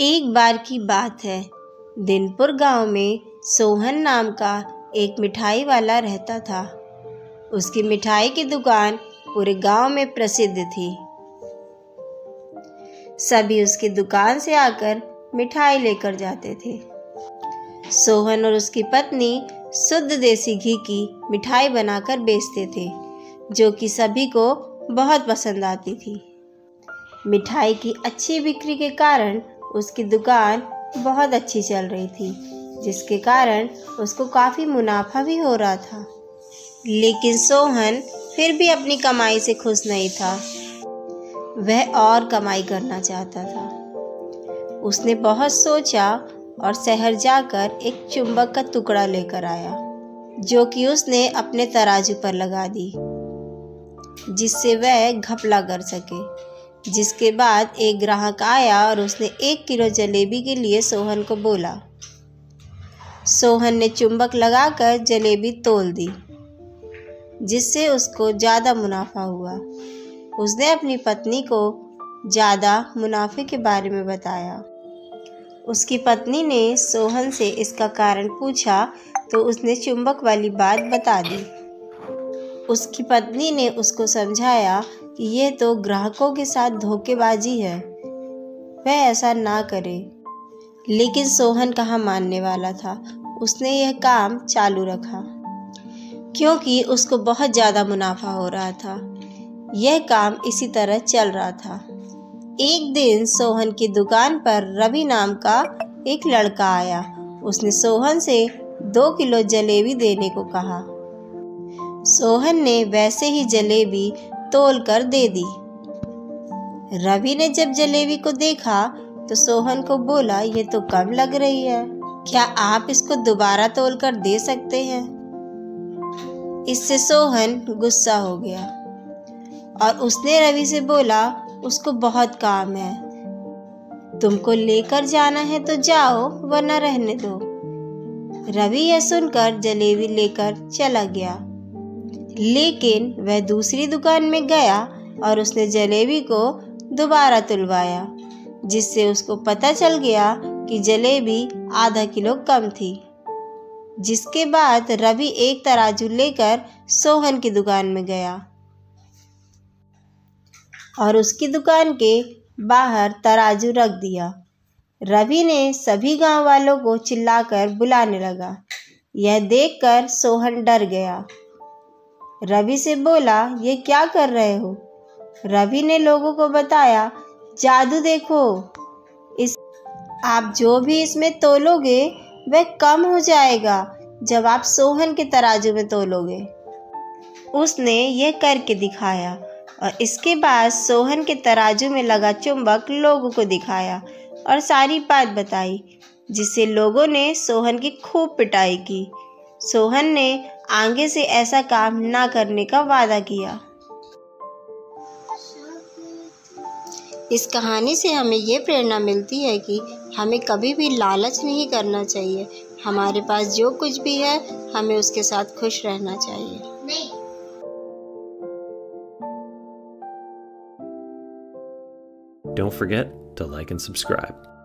एक बार की बात है। दिनपुर गाँव में सोहन नाम का एक मिठाई वाला रहता था। उसकी मिठाई की दुकान पूरे गाँव में प्रसिद्ध थी। सभी उसकी दुकान से आकर मिठाई लेकर जाते थे। सोहन और उसकी पत्नी शुद्ध देसी घी की मिठाई बनाकर बेचते थे, जो कि सभी को बहुत पसंद आती थी। मिठाई की अच्छी बिक्री के कारण उसकी दुकान बहुत अच्छी चल रही थी, जिसके कारण उसको काफ़ी मुनाफा भी हो रहा था। लेकिन सोहन फिर भी अपनी कमाई से खुश नहीं था। वह और कमाई करना चाहता था। उसने बहुत सोचा और शहर जाकर एक चुंबक का टुकड़ा लेकर आया, जो कि उसने अपने तराजू पर लगा दी, जिससे वह घपला कर सके। जिसके बाद एक ग्राहक आया और उसने एक किलो जलेबी के लिए सोहन को बोला। सोहन ने चुंबक लगाकर जलेबी तोल दी, जिससे उसको ज़्यादा मुनाफा हुआ। उसने अपनी पत्नी को ज़्यादा मुनाफे के बारे में बताया। उसकी पत्नी ने सोहन से इसका कारण पूछा तो उसने चुंबक वाली बात बता दी। उसकी पत्नी ने उसको समझाया कि ये तो ग्राहकों के साथ धोखेबाजी है। वह ऐसा ना करे। लेकिन सोहन कहाँ मानने वाला था? उसने यह काम चालू रखा। क्योंकि उसको बहुत ज़्यादा मुनाफा हो रहा था। यह काम इसी तरह चल रहा था। एक दिन सोहन की दुकान पर रवि नाम का एक लड़का आया। उसने सोहन से दो किलो जलेबी देने को कहा। सोहन ने वैसे ही जलेबी तोल कर दे दी। रवि ने जब जलेबी को देखा तो सोहन को बोला, ये तो कम लग रही है? क्या आप इसको दोबारा तोल कर दे सकते हैं? इससे सोहन गुस्सा हो गया और उसने रवि से बोला, उसको बहुत काम है। तुमको लेकर जाना है तो जाओ, वरना रहने दो। रवि यह सुनकर जलेबी लेकर चला गया। लेकिन वह दूसरी दुकान में गया और उसने जलेबी को दोबारा तुलवाया, जिससे उसको पता चल गया कि जलेबी आधा किलो कम थी। जिसके बाद रवि एक तराजू लेकर सोहन की दुकान में गया और उसकी दुकान के बाहर तराजू रख दिया। रवि ने सभी गाँव वालों को चिल्लाकर बुलाने लगा। यह देखकर सोहन डर गया। रवि से बोला, ये क्या कर रहे हो? रवि ने लोगों को बताया, जादू देखो। इस, आप जो भी इसमें तोलोगे, वह कम हो जाएगा, जब आप सोहन के तराजू में तोलोगे। उसने यह करके दिखाया और इसके बाद सोहन के तराजू में लगा चुंबक लोगों को दिखाया और सारी बात बताई, जिससे लोगों ने सोहन की खूब पिटाई की। सोहन ने आगे से ऐसा काम ना करने का वादा किया। इस कहानी से हमें ये प्रेरणा मिलती है कि हमें कभी भी लालच नहीं करना चाहिए। हमारे पास जो कुछ भी है, हमें उसके साथ खुश रहना चाहिए। Don't forget to like and subscribe.